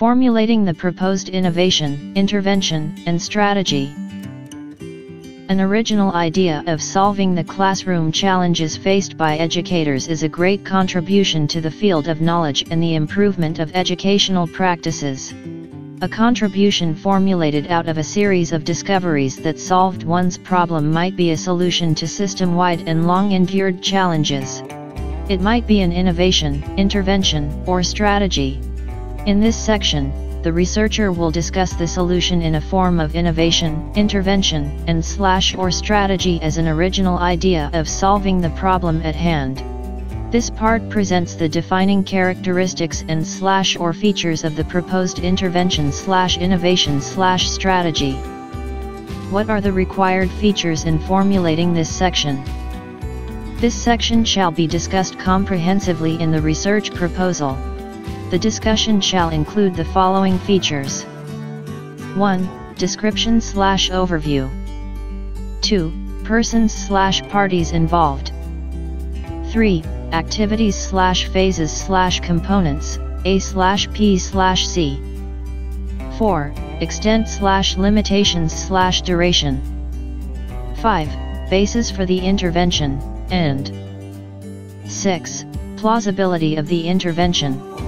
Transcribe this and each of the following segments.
Formulating the proposed innovation, intervention, and strategy. An original idea of solving the classroom challenges faced by educators is a great contribution to the field of knowledge and the improvement of educational practices. A contribution formulated out of a series of discoveries that solved one's problem might be a solution to system-wide and long-endured challenges. It might be an innovation, intervention, or strategy. In this section, the researcher will discuss the solution in a form of innovation, intervention, and slash or strategy as an original idea of solving the problem at hand. This part presents the defining characteristics and slash or features of the proposed intervention slash innovation slash strategy. What are the required features in formulating this section? This section shall be discussed comprehensively in the research proposal. The discussion shall include the following features. 1. Description slash overview. 2. Persons slash parties involved. 3. Activities slash phases slash components, A slash P slash C. 4. Extent slash limitations slash duration. 5. Basis for the intervention, and 6. Plausibility of the intervention.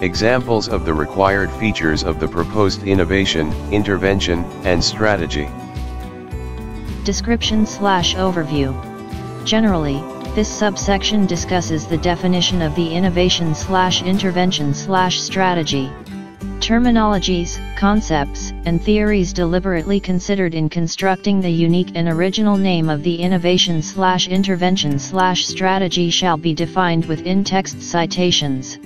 Examples of the required features of the proposed innovation, intervention, and strategy. Description slash overview. Generally, this subsection discusses the definition of the innovation slash intervention slash strategy. Terminologies, concepts, and theories deliberately considered in constructing the unique and original name of the innovation slash intervention slash strategy shall be defined with in-text citations.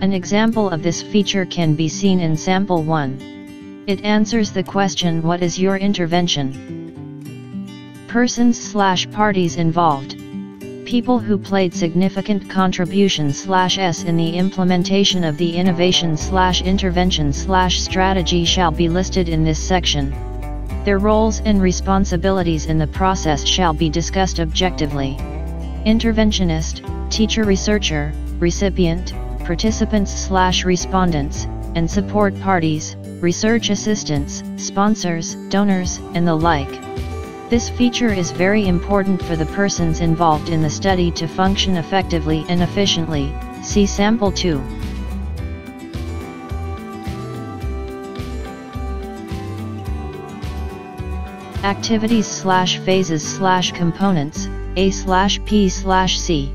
An example of this feature can be seen in Sample 1. It answers the question What is your intervention? Persons slash parties involved. People who played significant contribution slash s in the implementation of the innovation slash intervention slash strategy shall be listed in this section. Their roles and responsibilities in the process shall be discussed objectively. Interventionist, teacher researcher, recipient, participants slash respondents, and support parties, research assistants, sponsors, donors, and the like. This feature is very important for the persons involved in the study to function effectively and efficiently, see Sample 2. Activities slash phases slash components, A slash P slash C.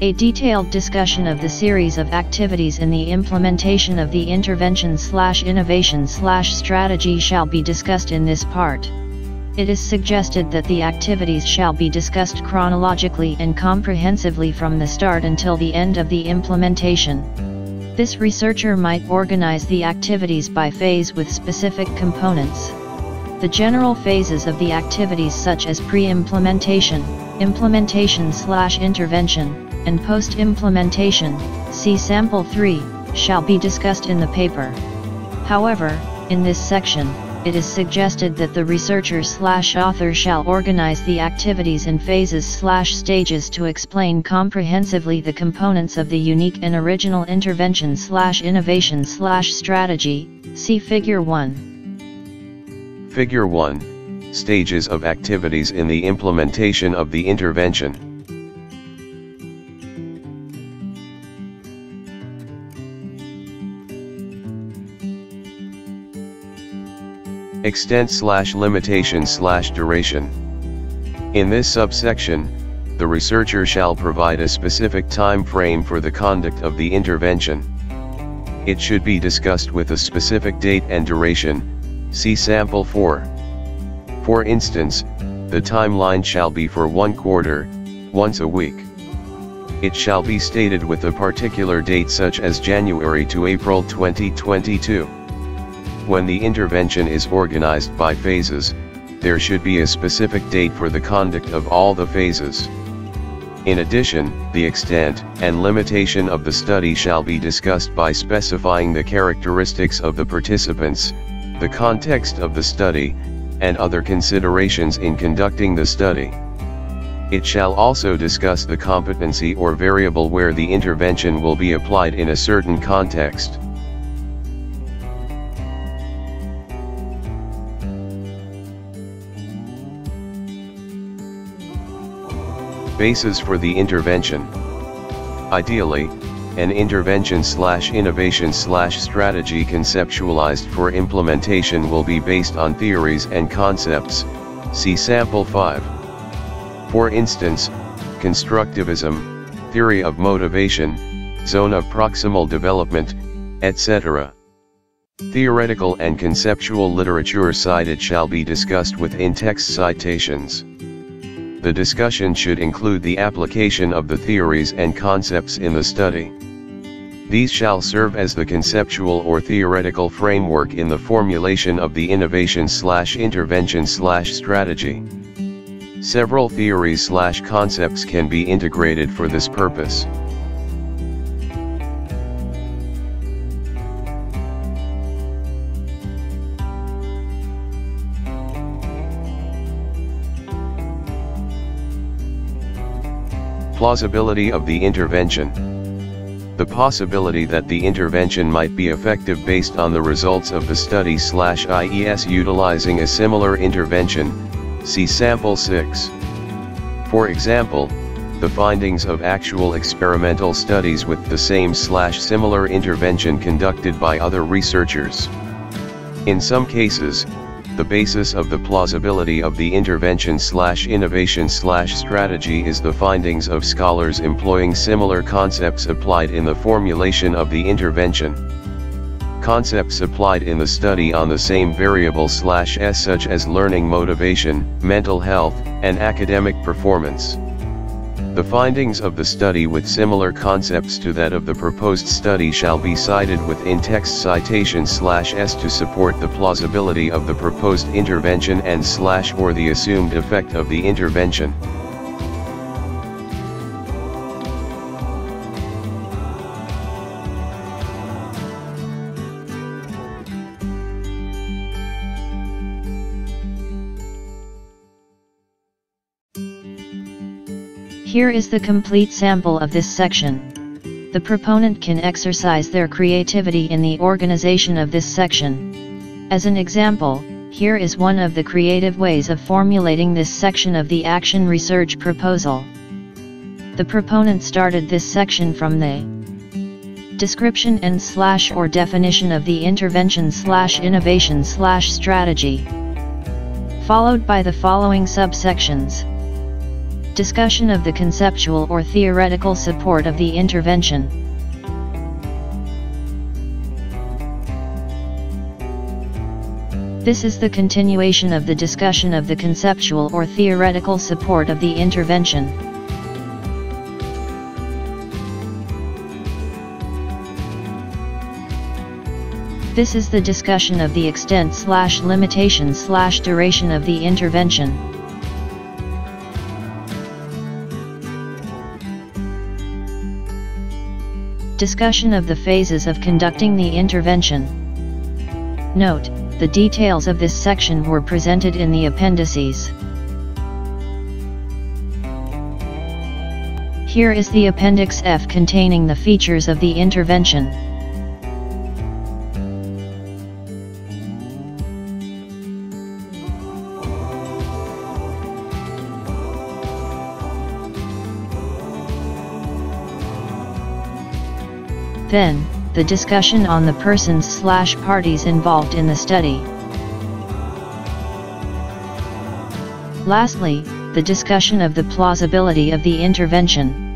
A detailed discussion of the series of activities in the implementation of the intervention slash innovation slash strategy shall be discussed in this part. It is suggested that the activities shall be discussed chronologically and comprehensively from the start until the end of the implementation. This researcher might organize the activities by phase with specific components. The general phases of the activities such as pre-implementation, implementation slash intervention, and post-implementation, see Sample 3, shall be discussed in the paper. However, in this section, it is suggested that the researcher slash author shall organize the activities in phases slash stages to explain comprehensively the components of the unique and original intervention slash innovation slash strategy, see Figure 1. Figure 1 Stages of activities in the implementation of the intervention. Extent slash limitation slash duration. In this subsection, the researcher shall provide a specific time frame for the conduct of the intervention. It should be discussed with a specific date and duration, see sample 4. For instance, the timeline shall be for one quarter, once a week. It shall be stated with a particular date such as January to April 2022. When the intervention is organized by phases, there should be a specific date for the conduct of all the phases. In addition, the extent and limitation of the study shall be discussed by specifying the characteristics of the participants, the context of the study, and other considerations in conducting the study. It shall also discuss the competency or variable where the intervention will be applied in a certain context. Basis for the intervention. Ideally, an intervention slash innovation slash strategy conceptualized for implementation will be based on theories and concepts, see sample 5. For instance, constructivism, theory of motivation, zone of proximal development, etc. Theoretical and conceptual literature cited shall be discussed with in-text citations. The discussion should include the application of the theories and concepts in the study. These shall serve as the conceptual or theoretical framework in the formulation of the innovation slash intervention slash strategy. Several theories slash concepts can be integrated for this purpose. Plausibility of the intervention. The possibility that the intervention might be effective based on the results of the study slash IES utilizing a similar intervention, See sample 6. For example, the findings of actual experimental studies with the same slash similar intervention conducted by other researchers. In some cases, the basis of the plausibility of the intervention slash innovation slash strategy is the findings of scholars employing similar concepts applied in the formulation of the intervention concepts applied in the study on the same variable slash s such as learning motivation, mental health, and academic performance. The findings of the study with similar concepts to that of the proposed study shall be cited with in-text citation slash s to support the plausibility of the proposed intervention and slash or the assumed effect of the intervention. Here is the complete sample of this section. The proponent can exercise their creativity in the organization of this section. As an example, here is one of the creative ways of formulating this section of the action research proposal. The proponent started this section from the description and slash or definition of the intervention slash innovation slash strategy, followed by the following subsections. Discussion of the conceptual or theoretical support of the intervention. This is the continuation of the discussion of the conceptual or theoretical support of the intervention. This is the discussion of the extent slash limitation slash duration of the intervention. Discussion of the phases of conducting the intervention. Note, the details of this section were presented in the appendices. Here is the Appendix F containing the features of the intervention. Then, the discussion on the persons slash parties involved in the study. Lastly, the discussion of the plausibility of the intervention.